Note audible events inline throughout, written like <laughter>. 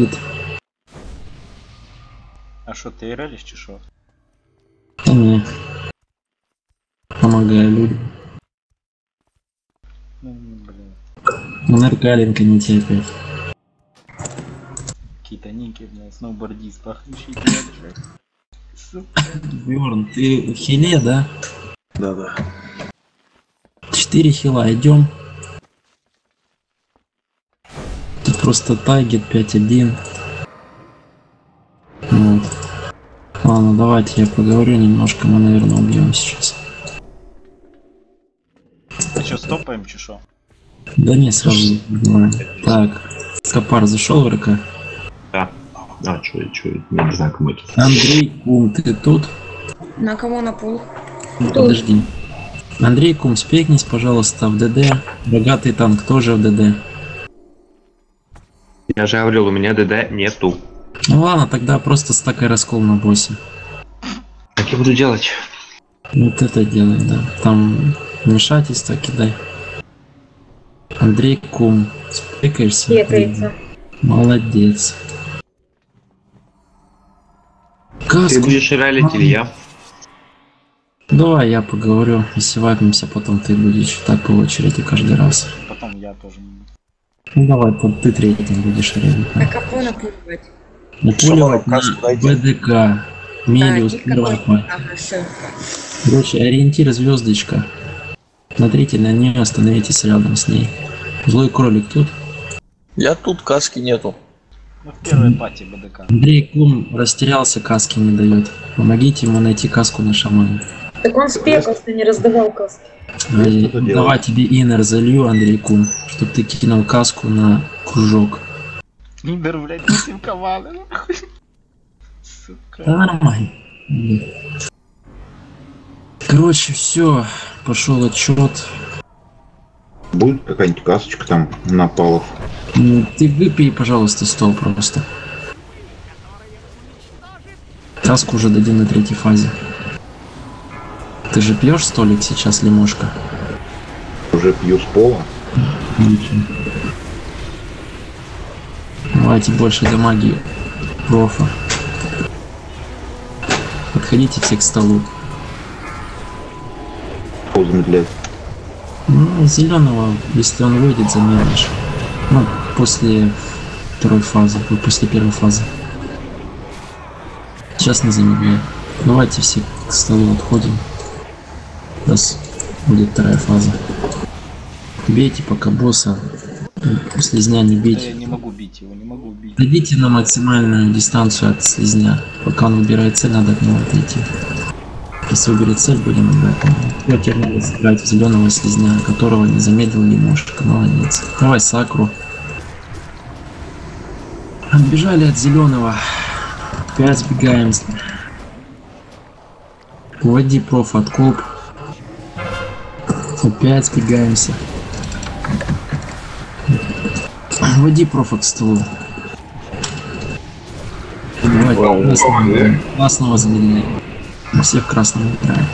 будет. А що, ти реліш чи? Да не. Помогаю людям. Ну, блин. Наркаленко не те опять. Какие-то ники, блядь, сноубордист, пахнущий. Бьорн, ты в хиле, да? Да, да. 4 хила, идем. Тут просто тагет 5-1. Вот. Ладно, давайте я поговорю немножко, мы, наверное, убьем сейчас. А что, стопаем, чи що? Да не, сразу убиваем. Так, Копар зашел в РК. А, чую, чую. Я не знаю, кому это. Андрей Кум, ты тут? На кого на пул? Ну, Подожди. Андрей Кум, спекнись, пожалуйста, в ДД. Рогатый танк тоже в ДД. Я же говорил, у меня ДД нету. Ну ладно, тогда просто стакай раскол на боссе. Как я буду делать? Вот это делай, да. Там вмешательство кидай. Андрей Кум, спекаешься? Молодец. Ты Каску. будешь ралить или я? Давай я поговорю, если вайпнемся, потом ты будешь так по очереди каждый раз. Потом я тоже не буду. Ну давай, вот ты третьим будешь рейдить. А кого напугивать? Напуливать на. БДК. Мелиус, все. Короче, ориентир звездочка. Смотрите на нее, остановитесь рядом с ней. Злой кролик тут. Я тут, каски нету. Ну, в первой пати БДК. Андрей Кум растерялся, каски не дает. Помогите ему найти каску на шамана. Так он спекался, не раздавал каски. Делать. давай тебе инер залью, Андрей Кум, чтоб ты кинул каску на кружок. Ибер, блядь, не симковали, нахуй. Сука. Да нормально. Короче, все, пошел отчет. Будет какая-нибудь касочка там на палов? Ты выпей, пожалуйста, стол просто. Каску уже дадим на третьей фазе. Ты же пьешь столик сейчас, лимошка? Уже пью с пола? Давайте больше дамаги профа. Подходите все к столу. Пол замедлять. Ну, зеленого, если он выйдет, замедлишь. Ну, после второй фазы, после первой фазы. Сейчас не замедляй. Давайте все к столу отходим. Сейчас будет вторая фаза. Бейте пока босса. Слизня не Да бейте. я не могу бить его, не могу убить. Дойдите на максимальную дистанцию от слизня. Пока он выбирает цель, надо от него отойти. Если выберет цель, будем играть. Все, теперь надо сыграть в зеленого слизня, которого не замедлил немножко. Молодец. Давай сакру. Отбежали от зеленого. Опять сбегаем. Уводи проф от колб. Опять сбегаемся. Води профа к столу. Красного, красного замедляй. Мы все в красном играем.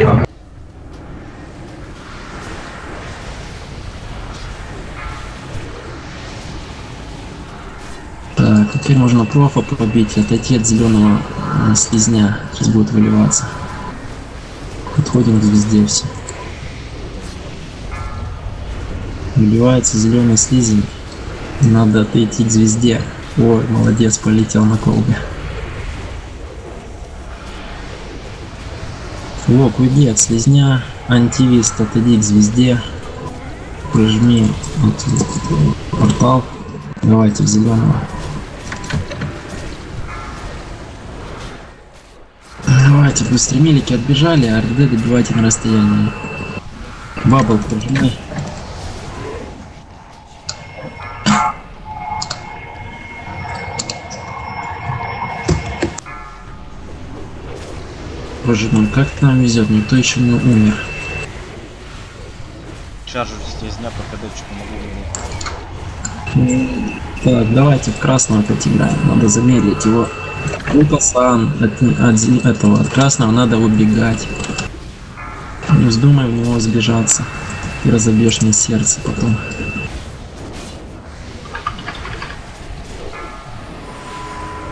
Так, теперь можно профа побить и отойти от зеленого э, слизня. Сейчас будет выливаться. Подходим к звезде все. Выбивается зеленый слизень. Надо отойти к звезде. Ой, молодец, полетел на колбе. Лок, уйди от слизня. Антивист, отойди к звезде. Прожми вот, вот, портал. Давайте в зеленого. Давайте быстрее милики отбежали, а РД добивайте на расстоянии. Бабл прожимай. Боже мой, как нам везет, никто еще не умер. Чаржу слизня по КДчику могу. Так, давайте в красного играем. Надо замедлить его. Лупасан от, от зе- этого, от красного надо убегать. Не вздумай в него сбежаться. Ты разобьешь мне сердце потом.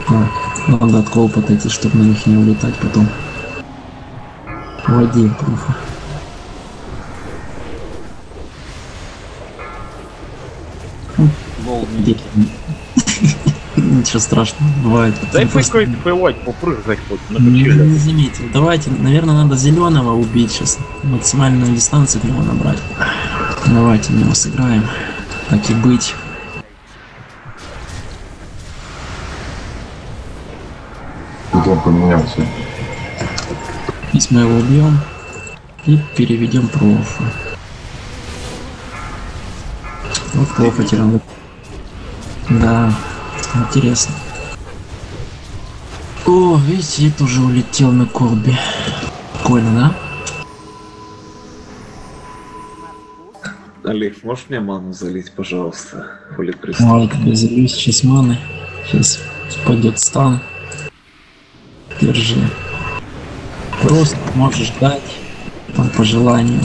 Так, надо от колб отойти, чтобы на них не улетать потом. Вводи пруфа. Ничего страшного, бывает. Дай Просто пилоть попрыгать хоть на не, качелях. не заметил. Давайте, наверное, надо зеленого убить сейчас. Максимальную дистанцию от него набрать. Давайте него сыграем. Так и быть. Он поменялся. Сейчас мы его убьем и переведем профа. Вот профа терял. Да, интересно. О, видите, я тоже улетел на колбе. Прикольно, да? Олег, можешь мне ману залить, пожалуйста? Хули пристал. тебе залюсь сейчас маны. Сейчас пойдет стан. Держи. Просто можешь дать там по желанию.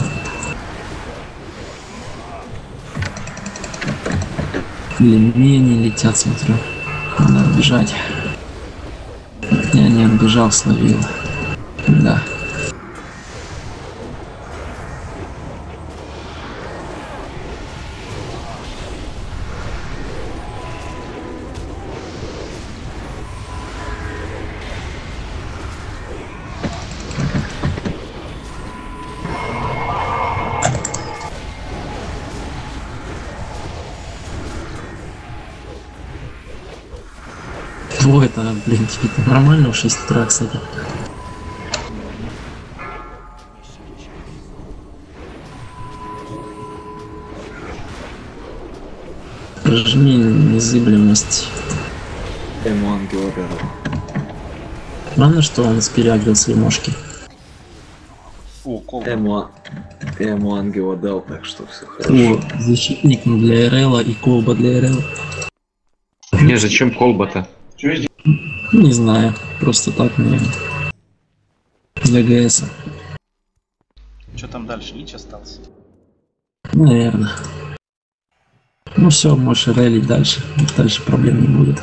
Менее летят, смотрю. Надо отбежать. Я не отбежал, словил. Да. Блин, тебе нормально в 6 утра, кстати. Прожми незыблемость. Ему ангела. Главное, что он спирягрил свои мошки. О, колба. Ему, я ему ангела дал, так что все хорошо. О, защитник для РЛ и колба для РЛ. Не, зачем колба-то? Не знаю, просто так мне. Для ГС. Что там дальше? Лич остался? Наверное. Ну все, можешь релить дальше. Дальше проблем не будет.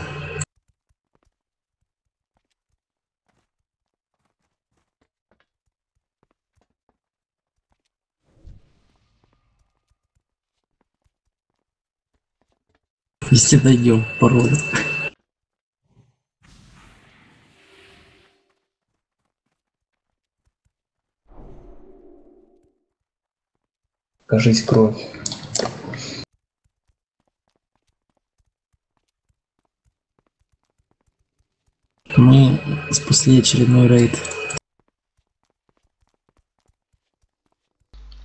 Если дойдем по Кажись кровь. Мы спасли очередной рейд.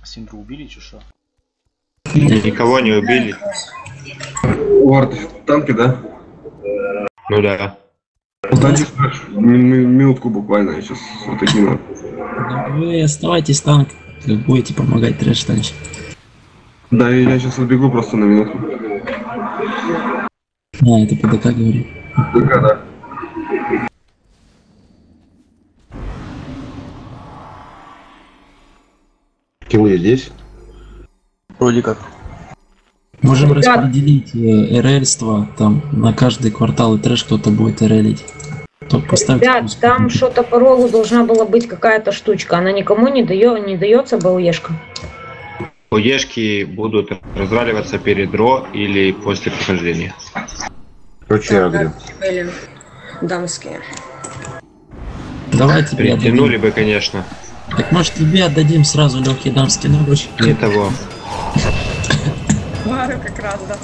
Синдру убили, че шо? Никого не убили. Уард, танки, да? Ну да. Ми- Минутку буквально, я сейчас вот кину. Вы оставайтесь танк, как будете помогать трэш танчить. Да, я сейчас отбегу просто на минутку. А, это ПДК говорит. ДК, да. Килы здесь? Вроде как. Можем Ребят. распределить э, РЛство, там на каждый квартал и трэш кто-то будет РЛить. Поставьте Ребят, плюс. там что-то по роллу должна была быть какая-то штучка. Она никому не, дает, не дается, БУЕшка. Поешки будут разваливаться перед ро или после прохождения. Короче, я агрю. Дамские. Давай тебе Притянули отдадим. бы, конечно. Так может тебе отдадим сразу легкий дамский навык? Не того. как раз, да.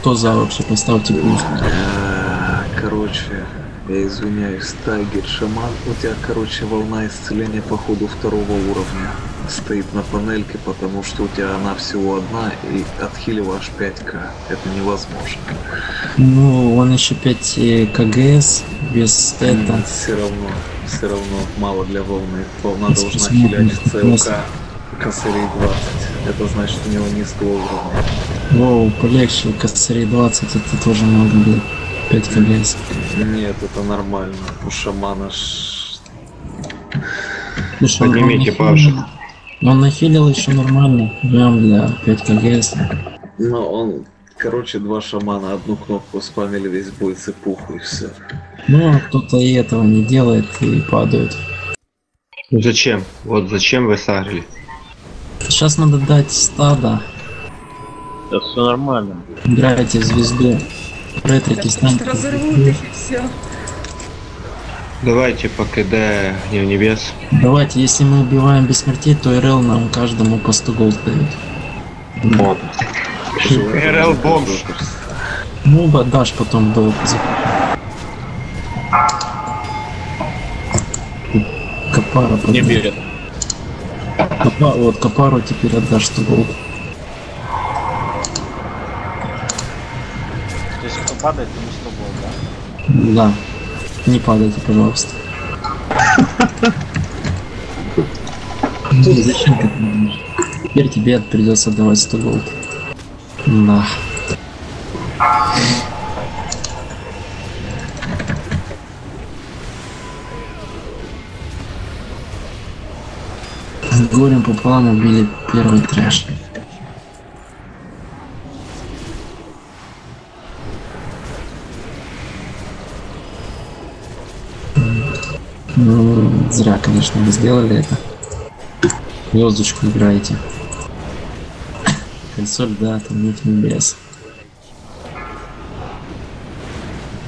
Кто за вообще? Поставьте плюс. А, Короче, я извиняюсь, Тайгер, шаман, у тебя, короче, волна исцеления по ходу второго уровня стоит на панельке, потому что у тебя она всего одна и отхилила аж 5к. Это невозможно. Ну, он еще 5 КГС без это. Все равно, все равно мало для волны. Волна Сейчас должна хилять ЦЛК косарей 20. Это значит, у него низкого уровня. Воу, полегче, косарей 20, это тоже много, блядь. 5 КГС. Нет, это нормально. У шамана ж... Он Поднимите павших. Он нахилил еще нормально. Прям для 5 КГС. Но он, короче, два шамана одну кнопку спамили, весь бой цепуху и все. Ну, а кто-то и этого не делает и падают. Ну зачем? Вот зачем вы сарили? Сейчас надо дать стадо. Да все нормально. Играйте в звезду. Ретрики станьте. Разорвут их и все. Давайте по КД Гнев Небес. Давайте, если мы убиваем без смертей, то РЛ нам каждому по 100 голд дает. Вот. РЛ бомж. Ну, дашь потом долг. за- Капара Не подберет. берет. Капа- вот Капару теперь отдашь 100 голд. То есть кто падает, ему 100 гол, да? Да. Не падайте, пожалуйста. Ну, Зачем ты? Теперь тебе придется отдавать 100 голд. Да. С горем пополам убили первый трэш. Зря, конечно, вы сделали это. Звездочку играете. Кольцо льда, там нить небес.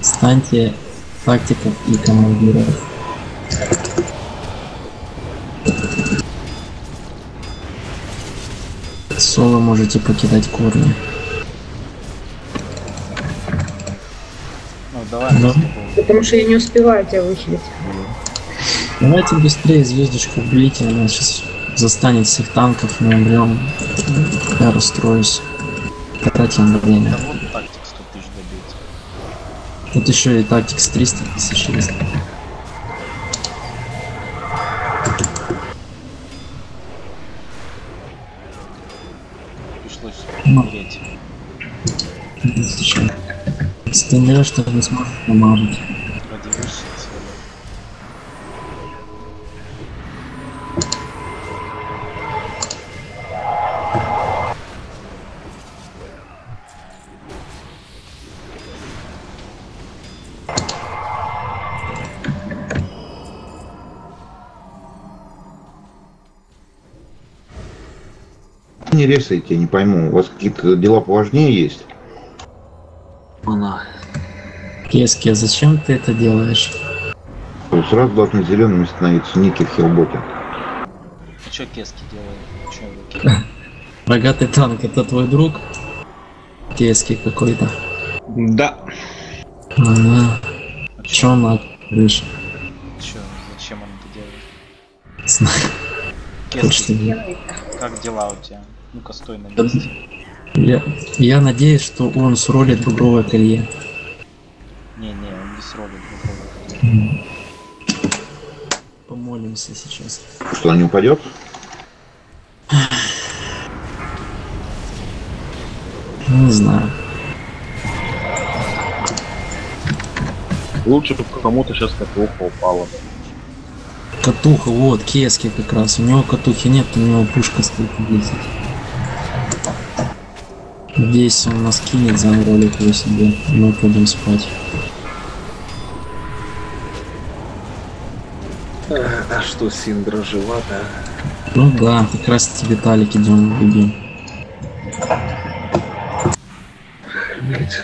Станьте тактиков и командиров. Соло можете покидать корни. Ну, давай Ну. на 100 гол. Потому что я не успеваю тебя выхилить. Давайте быстрее звездочку убейте, она сейчас застанет всех танков, мы умрем. Я расстроюсь. Тратим время. Да вот тактик 100 тысяч добить. Тут еще и тактикс 300 тысяч есть. Пришлось Ну. умереть. Ты умрешь, то не сможешь помазать. Не ресайте, я не пойму. У вас какие-то дела поважнее есть? Она. Кески, а зачем ты это делаешь? Вы сразу должны зелеными становиться ники в хилботе. А чё кески ки- Рогатый танк, это твой друг? Кески какой-то. Да. Ага. А Чё он на крыше? Чё, зачем он это делает? Знаю. Кески, как дела у тебя? Ну-ка, стой на месте. Я, я надеюсь, что он сролит бугровое колье. Не-не, он не сролит попробуй. Помолимся сейчас. Что, он не упадет? Не знаю. Лучше бы кому-то сейчас катуха упала. Катуха, вот, Кески как раз. У него катухи нет, у него пушка стоит 10. Здесь он нас кинет за ролик его себе. Мы пойдем спать. А, а что, Синдра жива, да? Ну да, как раз тебе Талик идем. Блять.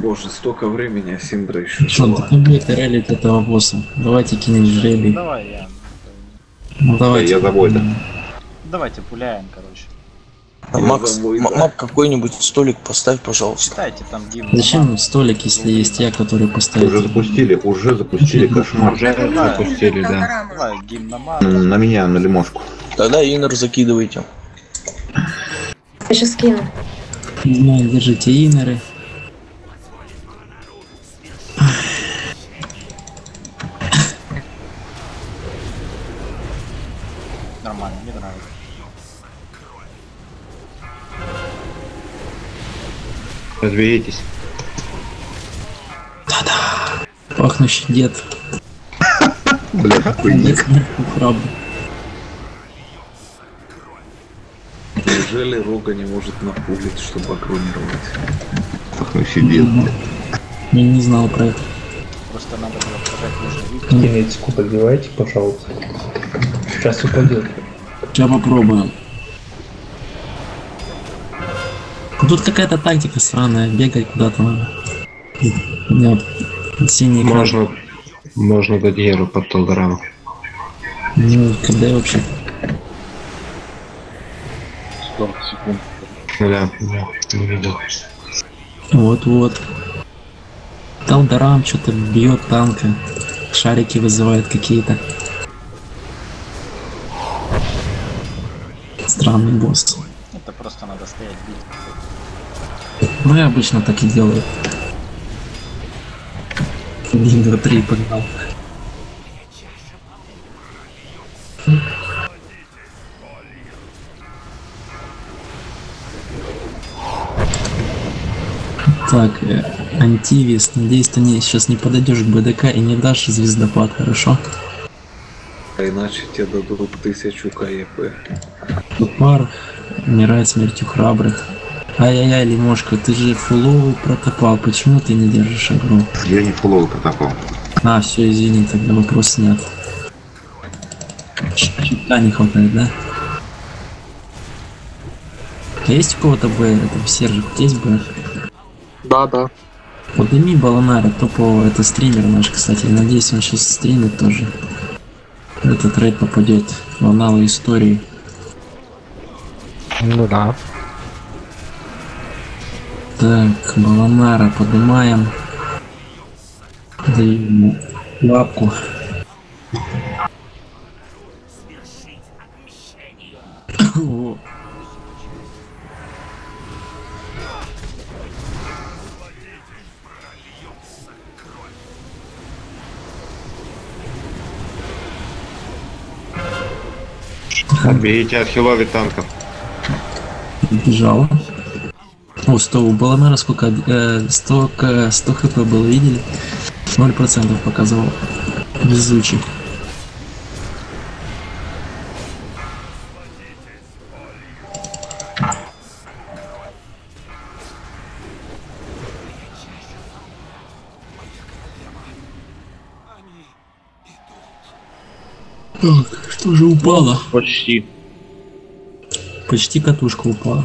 Боже, столько времени, а Синдра еще Что, жива. так не будет релить этого босса. Давайте кинем жребий. Давай я. Ну давайте. я за Войда. Давайте пуляем, короче. А, Макс, мап какой-нибудь столик поставь, пожалуйста. Читайте там гимн. Зачем столик, если есть я, который Уже поставит? запустили, уже запустили кошмар. Уже запустили, да. На меня, на лимошку. Тогда инер закидывайте. Я сейчас скину. Не знаю, держите инеры. Разберитесь. Пахнущий дед. Бля, какой ник. Храб. Неужели Рога не может напулить, чтобы бронировать? Ах, ну сидит. Я не знал про это. Просто надо было продать нужный вид. Генетику подливайте, пожалуйста. Сейчас упадет. Сейчас попробуем. Ну, Тут какая-то тактика странная, бегать куда-то надо. Нет, синий экран. Можно, можно дать Геру под Толдораму. Ну, когда вообще? 40 секунд. Нуля, нуля, не видел. Вот-вот. Талдарам что-то бьет танка. Шарики вызывает какие-то. Странный босс. Это просто надо стоять бить. Ну, я обычно так и делаю. Два, три, погнал. Так, э, антивис, надеюсь, ты не, сейчас не подойдешь к БДК и не дашь звездопад, хорошо? А иначе тебе дадут тысячу КЕП. Тупар умирает смертью храбрых. Ай-яй-яй, Лимошка, ты же фуловый протопал, почему ты не держишь игру? Я не фуловый протокол. А, все, извини, тогда вопрос снят. Щита не хватает, да? А есть у кого-то Б, это Сержик, есть Б? Да, да. Подними Баланара топового, это стример наш, кстати, надеюсь, он сейчас стримит тоже. Этот рейд попадет в аналы истории. Ну да. Так, Баланара поднимаем. Даю ему лапку. О. Отберите от хилови танков. Бежала. О, 100 у Баланара сколько? Э, 100, к- 100 хп было, видели? 0% показывал. Везучий. Так, что же упало? Почти. Почти катушка упала.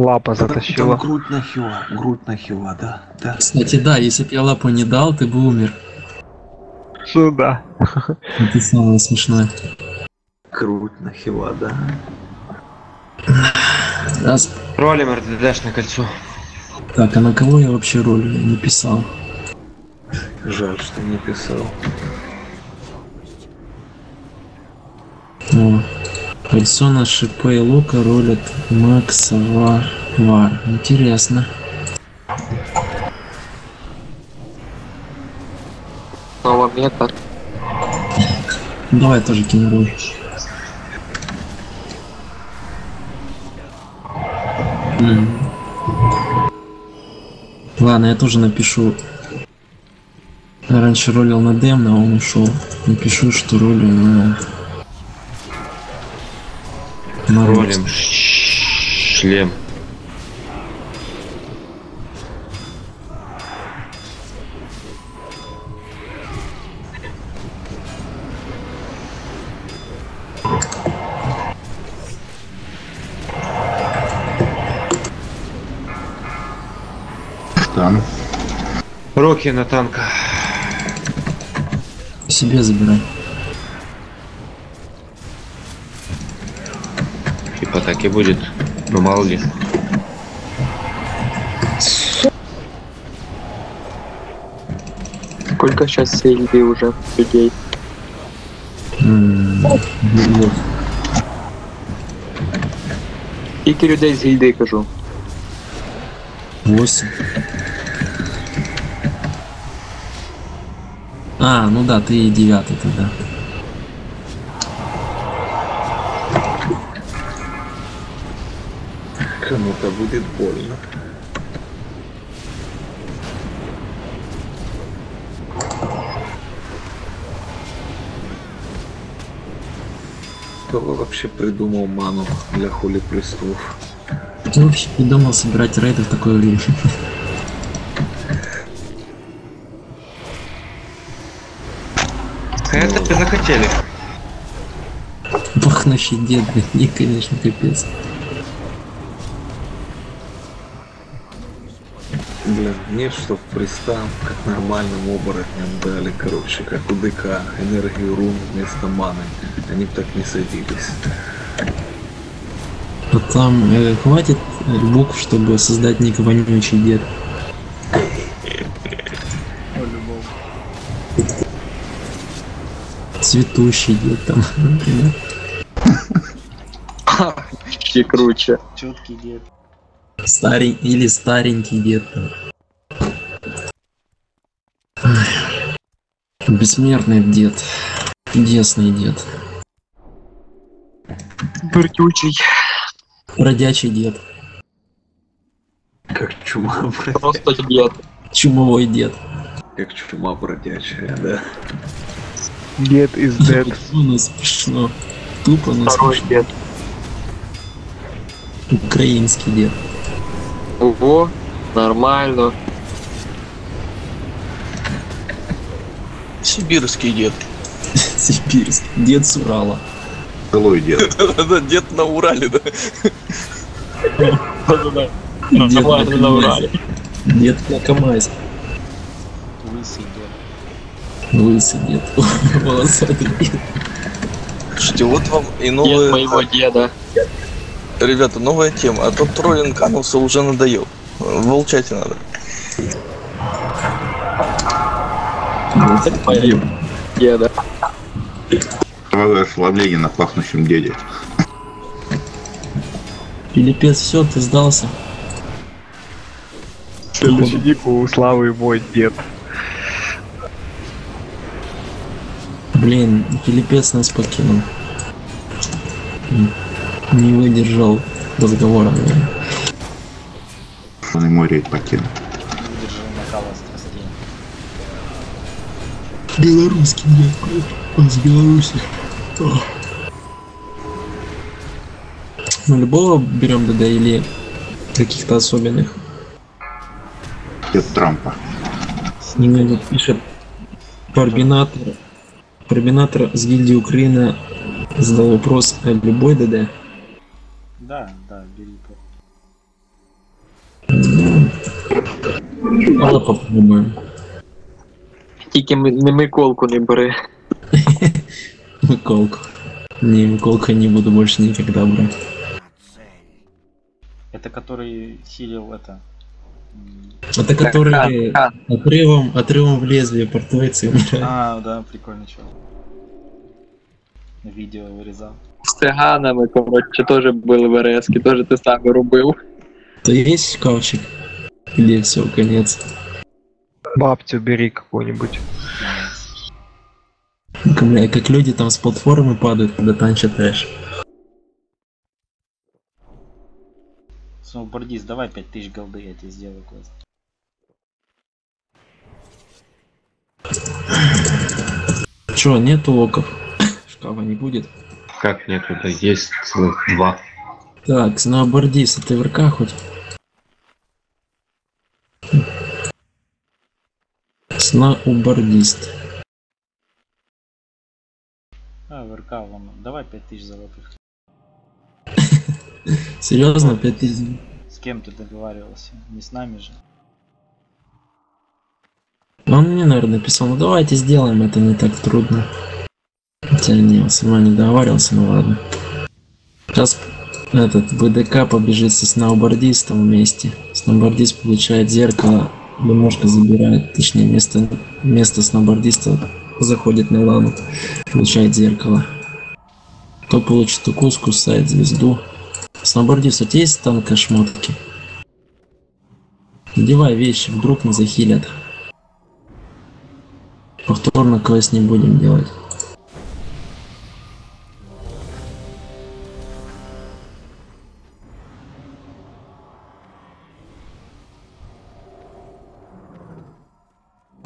Лапа Там затащила. грудь нахила, грудь нахила, да, да. Кстати, да, если бы я лапу не дал, ты бы умер. Ну да. Это самое смешное. Грудь нахила, да. Раз. Ролим РДДш на кольцо. Так, а на кого я вообще роль не писал? Жаль, что не писал. О, персона ШП и Лука ролят Макса Вар. Вар. Интересно. Снова метод. Давай тоже кину. Ладно, я тоже напишу. Я раньше ролил на Демна, а он ушел. Напишу, что ролю на... Ролим шлем. Там. Руки на танка. Себе забирай. Типа так и будет. Ну мало ли. Сколько сейчас среди уже людей? Скільки людей з гільди кажу? Восемь. А, ну да, ты и девятый тогда. Кому-то будет больно. Кто вообще придумал ману для хули плюсов? Кто вообще придумал собирать рейды в такое время? Это ты захотели. Пахнущий дед, и, конечно, капец. Блин, нет, чтоб пристав, как нормальным оборотням дали, короче, как у ДК, энергию рун вместо маны. Они бы так не садились. А там э, хватит букв, чтобы создать ник вонючий дед. Цветущий дед там, например. Вообще круче. Четкий дед. Старень или старенький дед. там. Бессмертный дед. Чудесный дед. Быртючий. Бродячий дед. Как чума бродячая. Просто дед. Чумовой дед. Как чума бродячая, да. Get is dead. Ну, смешно. Тупо, но Второй смешно. дед. Украинский дед. Ого, нормально. Сибирский дед. <laughs> Сибирский. Дед с Урала. Злой дед. <laughs> Да, дед на Урале, да. Дед на Урале. КамАЗе. Дед на КамАЗе. Лысый дед. Лысый дед. <laughs> Волосатый дед. Слушайте, вот вам и Дед новая... моего деда. Ребята, новая тема. А то троллинг Ануса уже надоел. Волчать надо. Моего деда. Сразу ослабление на пахнущем деде. Филиппец, все, ты сдался. Следующий ник у Славы мой дед. Блин, Филиппец нас покинул. Не выдержал разговора, наверное. Он и мой рейд покинул. Белорусский дед, он с Беларуси. Ох. Мы любого берем ДД или каких-то особенных? Дед Трампа. Вот пишет Парбинатор. Парбинатор с гильдии Украина задал вопрос о любой ДД. Да, да, бери по. Давай попробуем. Тільки не Миколку не бери. <laughs> Миколку. Не, Миколку не буду больше никогда брать. Это который хилил это. Это которые отрывом, отрывом в лезвие умирают. <laughs> А, да, прикольный чел. Видео вырезал. З циганами, коротше, теж були ВРСки, теж ти сам робив. То есть шкафчик? Или все, конец? Бабцю бери какую-нибудь. Бля, как люди там с платформы падают, когда танчат трэш. Сноубордист, давай 5000 голды, я тебе сделаю квест. Чё, нету локов? Шкафа не будет? Как нет, это есть целых два. Так, сноубордист, а ты в РК хоть? Сноубордист. А, ВРК вон. Давай 5000 золотых. <laughs> Серьезно, 5000? С кем ты договаривался? Не с нами же. Он мне, наверное, написал, ну давайте сделаем, это не так трудно. Хотя не, со мной не договаривался, ну ладно. Сейчас этот БДК побежит со сноубордистом вместе. Сноубордист получает зеркало, немножко забирает, точнее, место, место сноубордиста заходит на лану, получает зеркало. Кто получит укус, кусает звезду. Сноубордист, у тебя есть танка шмотки? Надевай вещи, вдруг не захилят. Повторно квест не будем делать.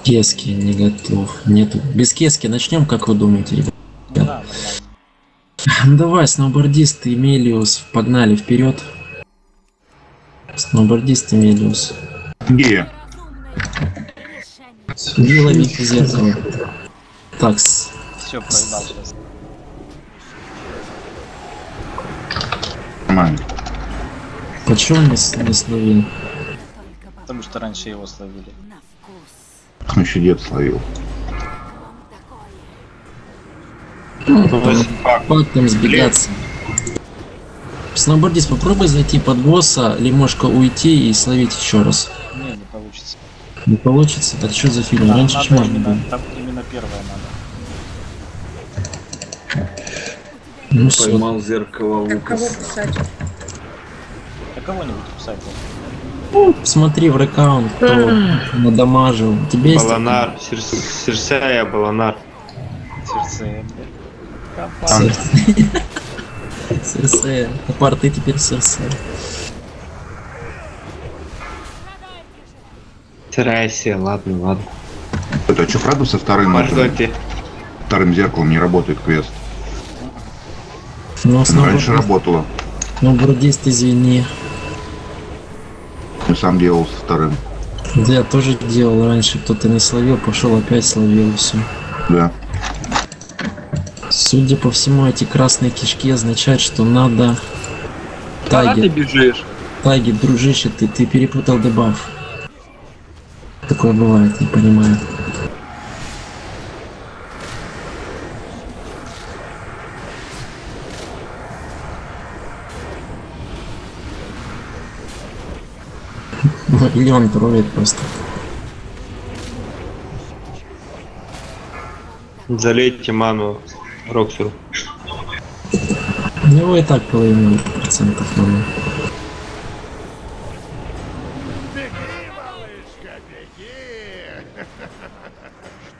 Кески не готов. Нету. Без кески начнем, как вы думаете, ребят? Ну да, нормально. Давай, сноубордист и Мелиус, погнали вперед. Сноубордист и Мелиус. Где? Иди ловить из этого. Так, с- Все, проебал сейчас. Нормально. почему не, не словил? Потому что раньше его словили. Он еще дед словил. Там сбегаться? Сноубордист, попробуй зайти под босса, лимошка уйти и словить еще раз. Не, не получится. Не получится? Так что за фильм? Там Раньше надо можно было. именно, там именно первое надо. Ну все. Поймал зеркало Так кого кусать? Да кого-нибудь кусать. Смотри в рекаунт, кто надамажил. Тебе есть... Баланар, Серс- Серсея, Баланар. Сердце, блядь. Серсея. Ты теперь Серсея. Терайся, ладно, ладно. Это что, правда, со вторым, Маждоте. вторым зеркалом не работает квест? Ну, Раньше сноубордист, работало. сноубордист, извини. Я сам делал со вторым. Да, я тоже делал раньше, кто-то не словил, пошел опять словил все. Да. Судя по всему, эти красные кишки означают, что надо... Куда ты бежишь? таги, дружище, ты, ты перепутал дебаф. Такое бывает, не понимаю. Или он троллит просто. Залейте ману Роксеру. У него и так половина процентов маны.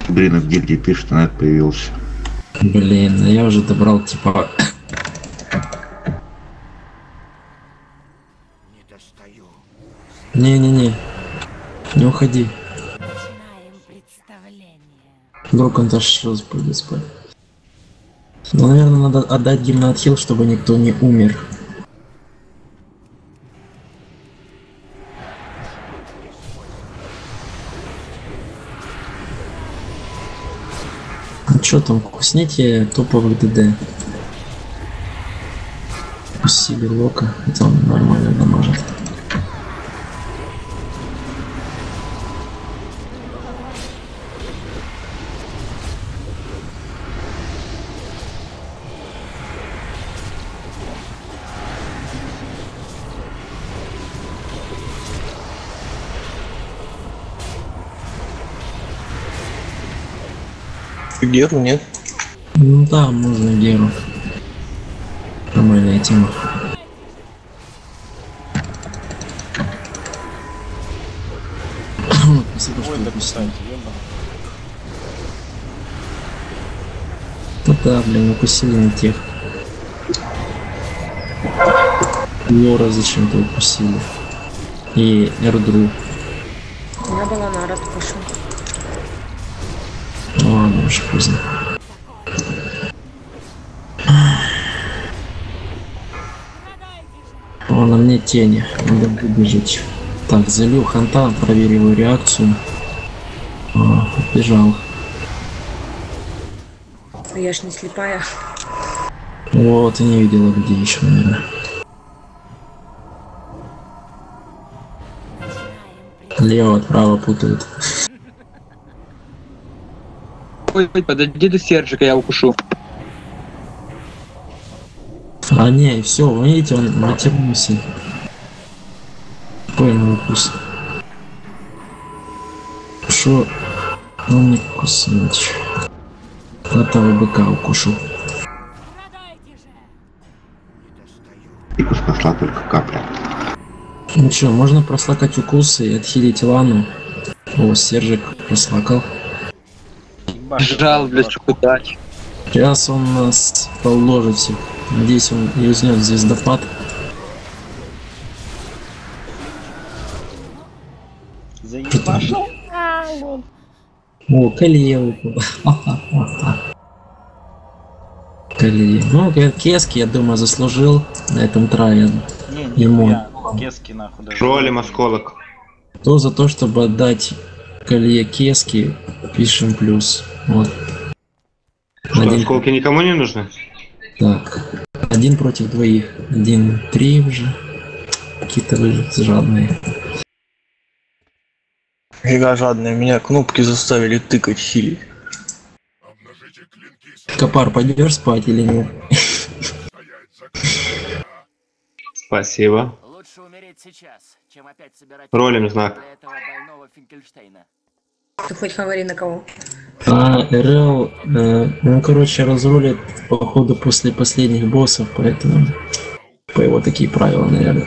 Блин, в гильдии пишет, а это появился. Блин, а я уже добрал типа... Не-не-не. Не уходи. Вдруг он даже сейчас будет спать. Ну, наверное, надо отдать гимнотхил, чтобы никто не умер. Ну что там, вкуснитие топовых ДД. Усили лока, это он нормально дамажит. Геру нет. Ну да, можно Геру. Нормальная тема. Спасибо, что Ой, кусать, ёбаный. Ну да, блин, укусили не тех. Лора зачем-то укусили. И Эрдру. Ну ладно, уж поздно. О, на мне тени. Надо выбежать. Так, залил ханта, проверил его реакцию. О, бежал. А я ж не слепая. Вот, и не видела, где еще, наверное. Лево, право путают. Ой, ой, подойди до Сержика, я укушу. А не, все, вы видите, он матернулся. Понял укус. Шо? Он не куснуть. Этого быка укушу. Икус пошла только капля. Ну что, можно прослакать укусы и отхилить лану. О, Сержик прослакал. Жал, блядь, дать. Сейчас он нас положит всех. Надеюсь, он юзнет звездопад. Заебашил? О, Калия выпал. колеи. Ну, Кески, я думаю, заслужил на этом трае. Не, Ему. нихуя. Кески нахуй даже. Троллем осколок. То за то, чтобы отдать колье Кески, пишем плюс. Вот. Что, Один. осколки никому не нужны? Так. Один против двоих. Один, три уже. Какие-то вы жадные. Фига жадные, меня кнопки заставили тыкать хилить. Копар, пойдешь спать или нет? Спасибо. Лучше умереть сейчас, чем опять собирать Ролем знак. для этого больного Финкельштейна. Ты хоть говори на кого. А РЛ, э, ну, короче, разрулит, походу, после последних боссов, поэтому по его такие правила, наверное.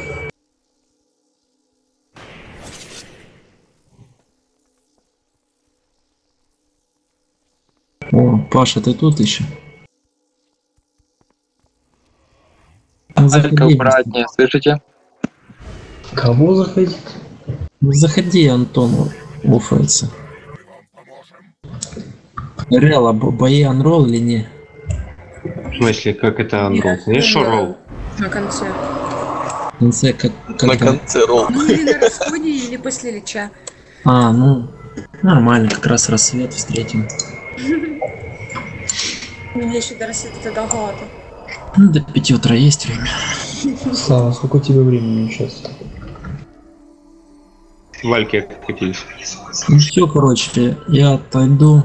О, Паша, ты тут еще? Ну, Только слышите? Кого заходить? Ну, заходи, Антон, уфается. Рел, а бо- бои анрол или не? В смысле, как это анрол? Не шорол. На конце. В конце как, На когда? конце ролл. Ну или на расходе, или после леча. А, ну, нормально, как раз рассвет встретим. Мне еще до рассвета долговато. Ну, до пяти утра есть время. Слава, сколько у тебя времени сейчас? Вальки откатились. Ну все, короче, я отойду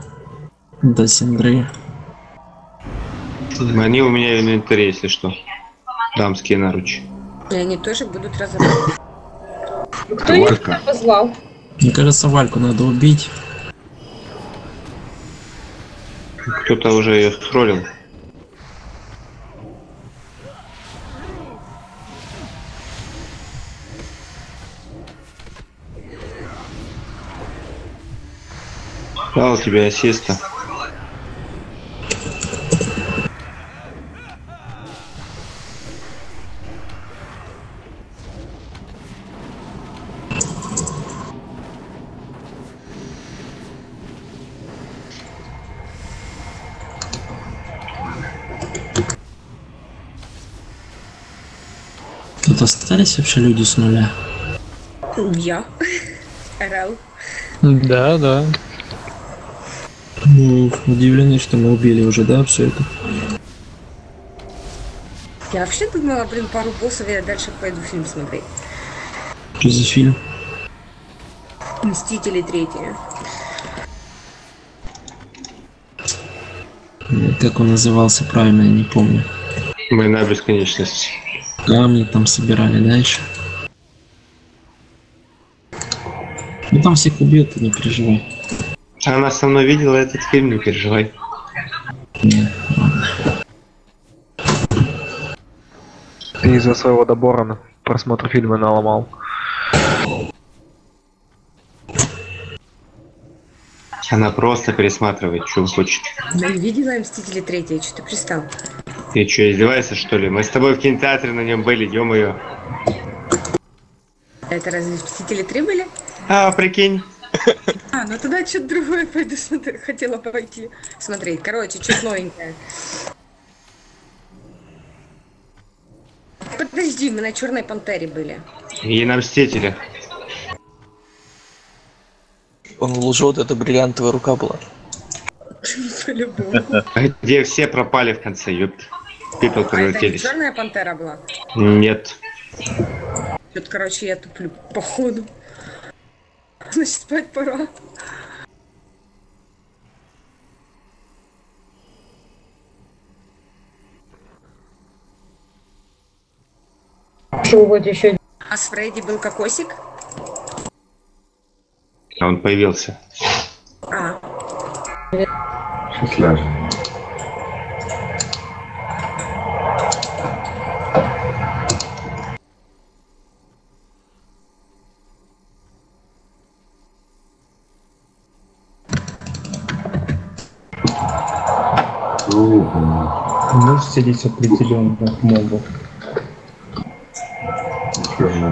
до Синдры. Они у меня в инвентаре, если что. Дамские наручи. И они тоже будут разобраны. Кто ее сюда позвал? Мне кажется, Вальку надо убить. Кто-то уже ее сролил. Дал тебе ассиста. Остались вообще люди с нуля? Я. <laughs> РЛ. Да, да. Ну, удивлены, что мы убили уже, да, все это? Я вообще думала, блин, пару боссов, я дальше пойду фильм смотреть. Что за фильм? Мстители третьи. Как он назывался правильно, я не помню. Война бесконечности. Камни там собирали, да, еще? Ну там всех убьет, ты не переживай. Она со мной видела этот фильм, не переживай. Не, Ты из-за своего добора на просмотр фильма наломал. Она просто пересматривает, что хочет. Да и видела Мстители третьи, что ты пристал? Ты что, издеваешься, что ли? Мы с тобой в кинотеатре на нем были, ё-моё. Это разве Мстители 3 были? А, прикинь. А, ну тогда что-то другое пойду смотреть. Хотела пойти смотреть. Короче, что-то новенькое. Подожди, мы на Черной Пантере были. И на Мстителях. Он лжет, это бриллиантовая рука была. <laughs> По-любому. Где все пропали в конце, ёпт. Пепел А это превратились. Черная Пантера была? Нет. Что-то, короче, я туплю, походу. Значит, спать пора. Чего вот еще? А с Фредди был кокосик? А Он появился. А, Сейчас ляжем. Можешь сидеть определенных мобов? Я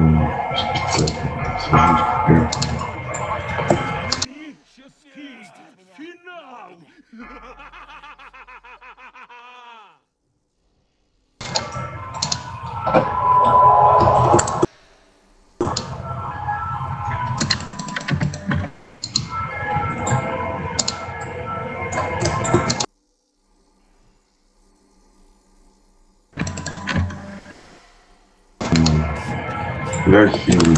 хилый.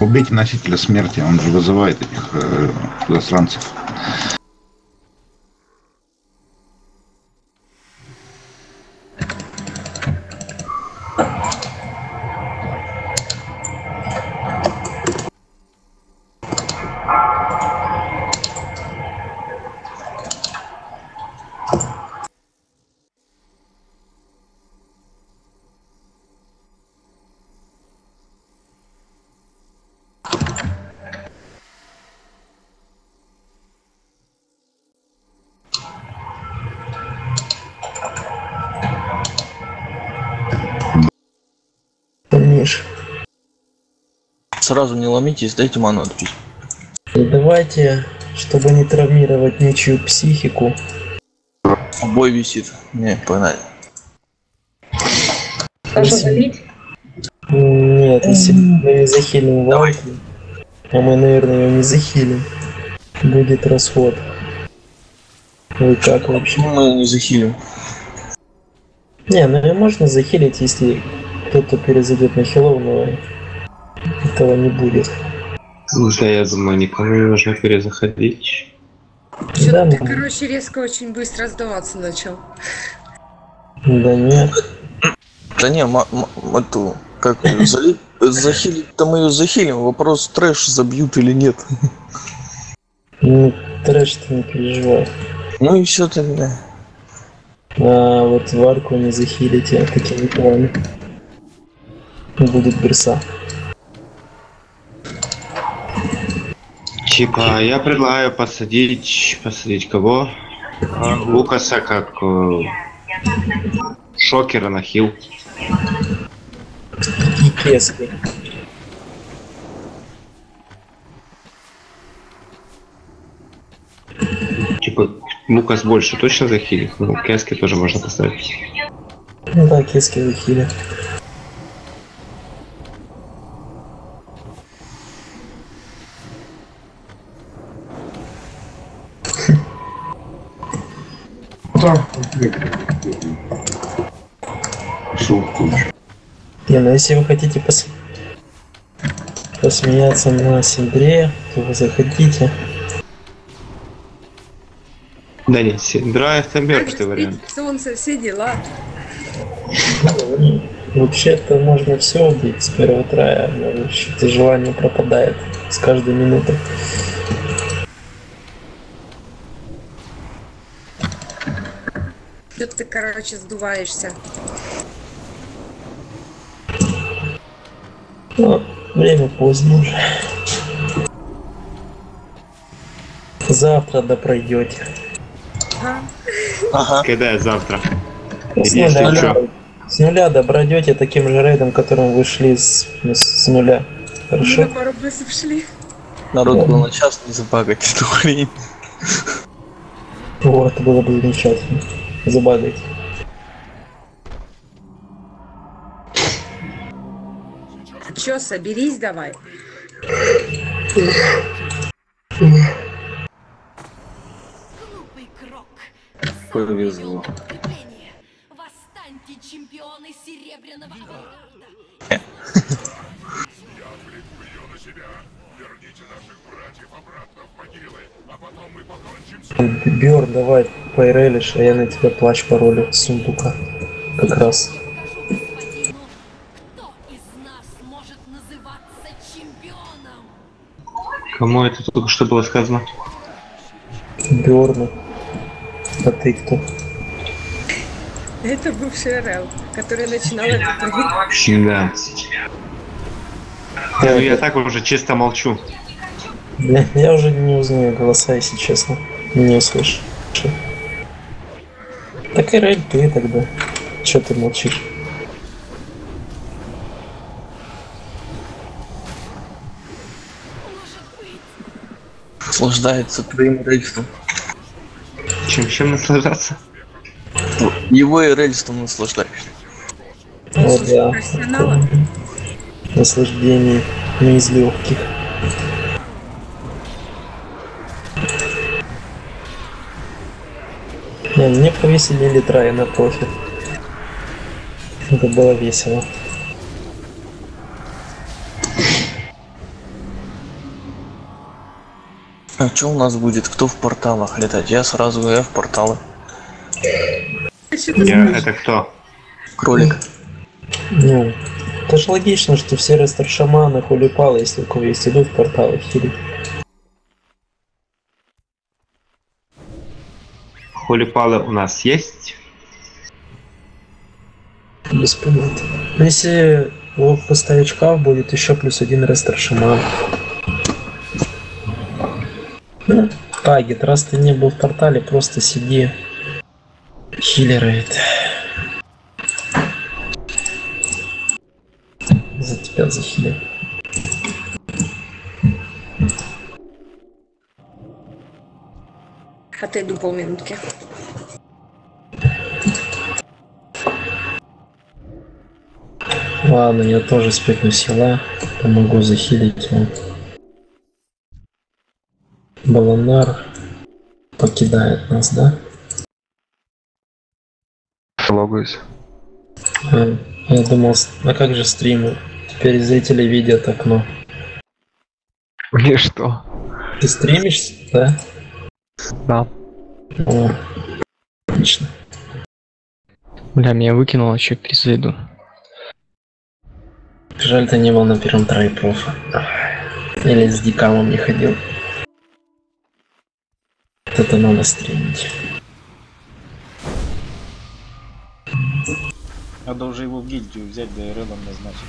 Убейте носителя смерти, он же вызывает этих э. Сразу не ломитесь, дайте ману отпить. давайте, чтобы не травмировать ничью психику, Бой висит. Не, погнали. Нет, если мы не захилим Валки, а мы, наверное, ее не захилим, будет расход. Вы как вообще? Мы не захилим. Не, ну ее можно захилить, если кто-то перезайдет на хилов, но этого не будет. Слушай, я думаю, никому не нужно перезаходить. Да, Ты, ну, короче, резко очень быстро сдаваться начал. да нет. Да не, ма- ма- эту, как захилить-то мы ее захилим. Вопрос, трэш забьют или нет. Ну, трэш ты не переживай. Ну и все тогда. А вот варку не захилите такими планами. Будет берса. Типа, я предлагаю посадить... Посадить кого? Лукаса как... э, Шокера на хил. И кески. Типа, Лукас больше точно захилит? Ну, Кески тоже можно поставить. Ну да, кески захили. Шутку. Не, ну если вы хотите пос... посмеяться на Синдре, то вы заходите. Да нет, Синдра это мертвый вариант. Солнце, все дела. Вообще-то можно все убить с первого трая, но желание пропадает с каждой минутой. Тут ты, короче, сдуваешься. Но время поздно уже. Завтра да пройдете. Ага. Ага. Когда я завтра? С Если нуля, чё. с нуля да пройдете таким же рейдом, которым вы шли с, с нуля. Мы Хорошо? на пару быстрее шли. Народ был на час не забагать эту хрень. Вот, это было бы замечательно. Забагайте. Чё, соберись давай. Повезло. Восстаньте, чемпионы Серебряного Бер, давай пайрелишь, а я на тебя плащ паролю с сундука. Как раз. Кому это только что было сказано? Берну. А ты кто? Это бывший РЛ, который начинал этот проект. Да. Ну, я так уже чисто молчу. Я, я уже не узнаю голоса, если честно. Не услышу. Так и Рель, ты тогда. Че ты молчишь? Наслаждается твоим рельсом. Чем, чем наслаждаться? Его и рельсом наслаждаешься. О, да. Наслаждение не из легких. Не, мне повесили литра на профиль. Это было весело. А что у нас будет? Кто в порталах летать? Я сразу я в порталы. Я, это кто? Кролик. Ну, это же логично, что все рестор-шаманы, хулипалы, если у кого есть, идут в порталы хилить. Хулипалы у нас есть? Без понятия. Но если у поставичков будет еще плюс один рестор шаман. Ну, Тагет, раз ты не был в портале, просто сиди. Хиллерает. За тебя захилит. Отойду полминутки. Ладно, я тоже спекну села. Помогу захилить вам. Баланар покидает нас, да? Логаюсь. А, Я думал, а как же стримы? Теперь зрители видят окно. <laughs> И что? Ты стримишь, да? Да. О, отлично. Бля, меня выкинуло, еще перезайду. Жаль, ты не был на первом трое профа. Или с дикамом не ходил. Это надо стримить. Надо уже его в гильдию взять, да и рядом назначить.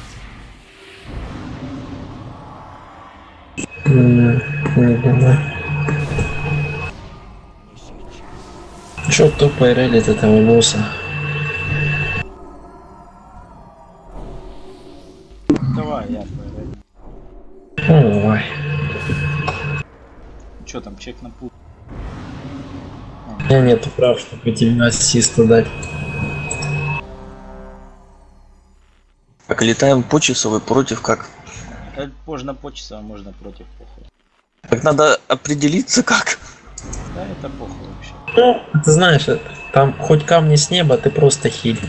М, Не думаю. Чё тупо релит этого босса? Давай, я поиграю. Ну, давай. Чё там, чек на пул? У меня нету прав, чтобы тебе ассиста дать. Так, летаем по часовой против как? Э, Можно по а можно против похуй. Так надо определиться как. Да, это похуй. Ну, ты знаешь, это- там хоть камни с неба, ты просто хиль.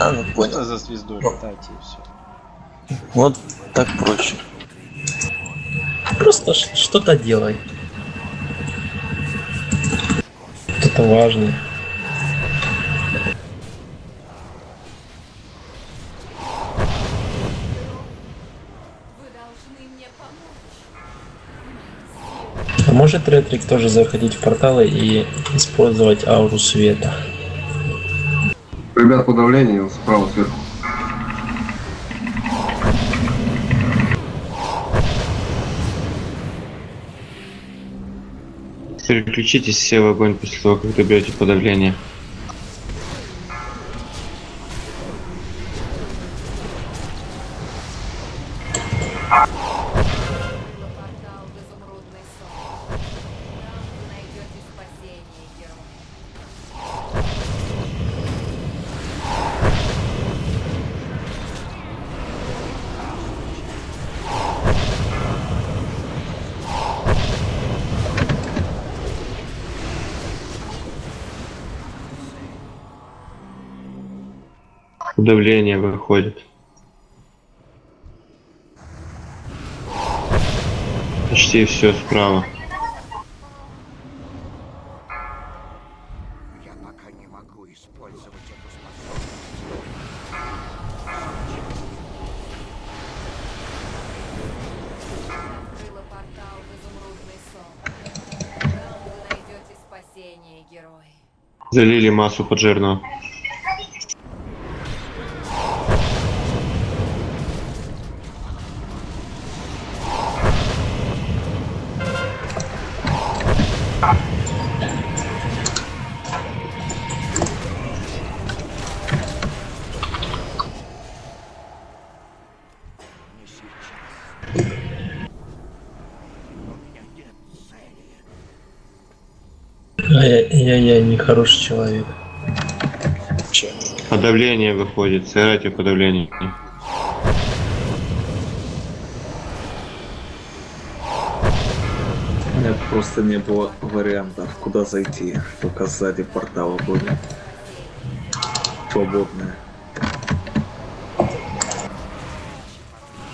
А, ну понял. За звездой летайте и все. Вот так проще. Просто что-то делай. Что-то важное. Может Ретрик тоже заходить в порталы и использовать ауру света? Ребят, подавление справа сверху. Переключитесь все в огонь после того, как добьете подавление. Выходит. Почти все справа. Открыла портал в Нехороший человек. Подавление выходит. Сыграйте подавление. Нет, просто не было вариантов, куда зайти. Только сзади портала были. Свободные.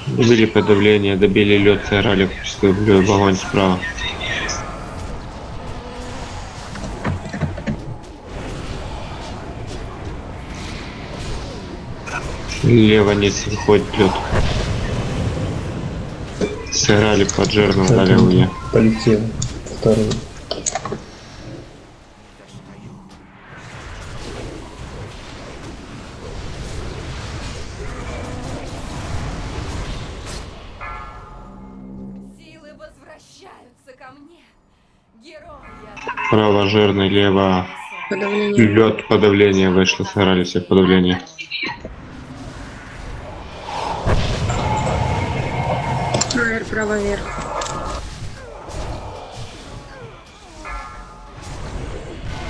Добили подавление, добили лед, сыграли в пустую в огонь справа. Лево низ выходит лед. Сыграли под жирным, дали мне. Полетел. Второй. Силы возвращаются ко мне. Герой Право жирный, лево Подавление. лед подавление вышло, сыграли все подавление. Фраер, право вверх.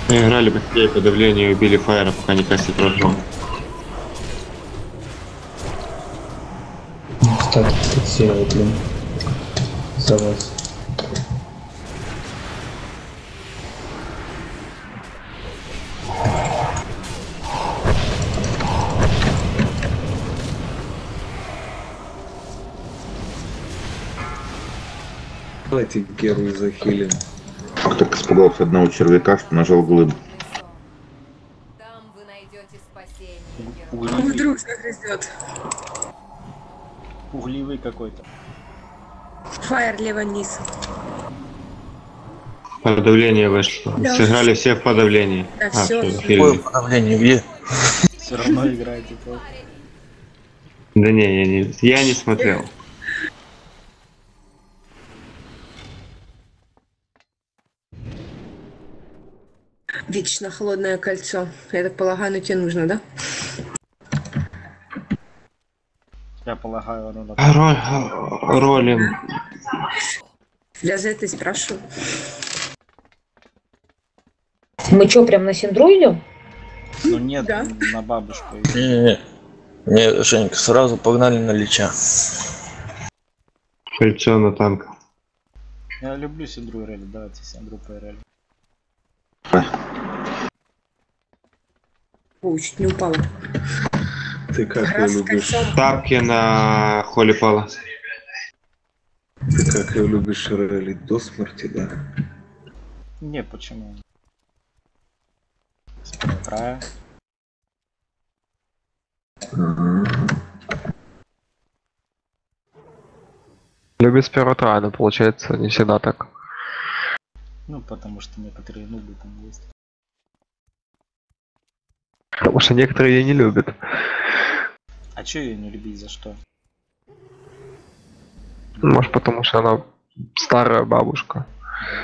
Играли быстрее подавление и убили фаера, пока не кастит разжом. Кстати, фиксировал, блин. За вас. Давайте Геру захилим. Ах, так испугался одного червяка, что нажал глыбу. Там вы найдете спасение. А Угливый, вдруг загрызет. угливый какой-то. Фаер лево вниз. Подавление вышло. Да. Сыграли все в подавлении. Да, А, всё. захилили. Какое подавление, где? Все равно играете. Да не, я не, я не смотрел. Вечно холодное кольцо. Я так полагаю, оно тебе нужно, да? Я полагаю, оно на... Роль, роли. Для Z спрашиваю. Мы что, прям на Синдру идем? Ну нет, Да. на бабушку. Не-не-не. Не, Женька, сразу погнали на Лича. Кольцо на танк. Я люблю Синдру Релли, давайте Синдру ПРЛ. О, чуть не упала. Ты как ее Раз с любишь? Тапки на холе пала. Ты как ее любишь релить до смерти, да? Не, почему? Справа края. Любит с первого трая, но получается не всегда так. Ну, потому что некоторые нубы там есть. Потому что некоторые ее не любят. А чё ее не любить за что? Может потому что она старая бабушка.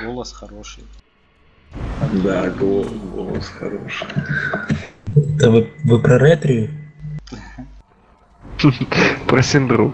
Голос хороший. Да, голос, голос хороший. Да вы, вы про ретрию? <laughs> Про синдру.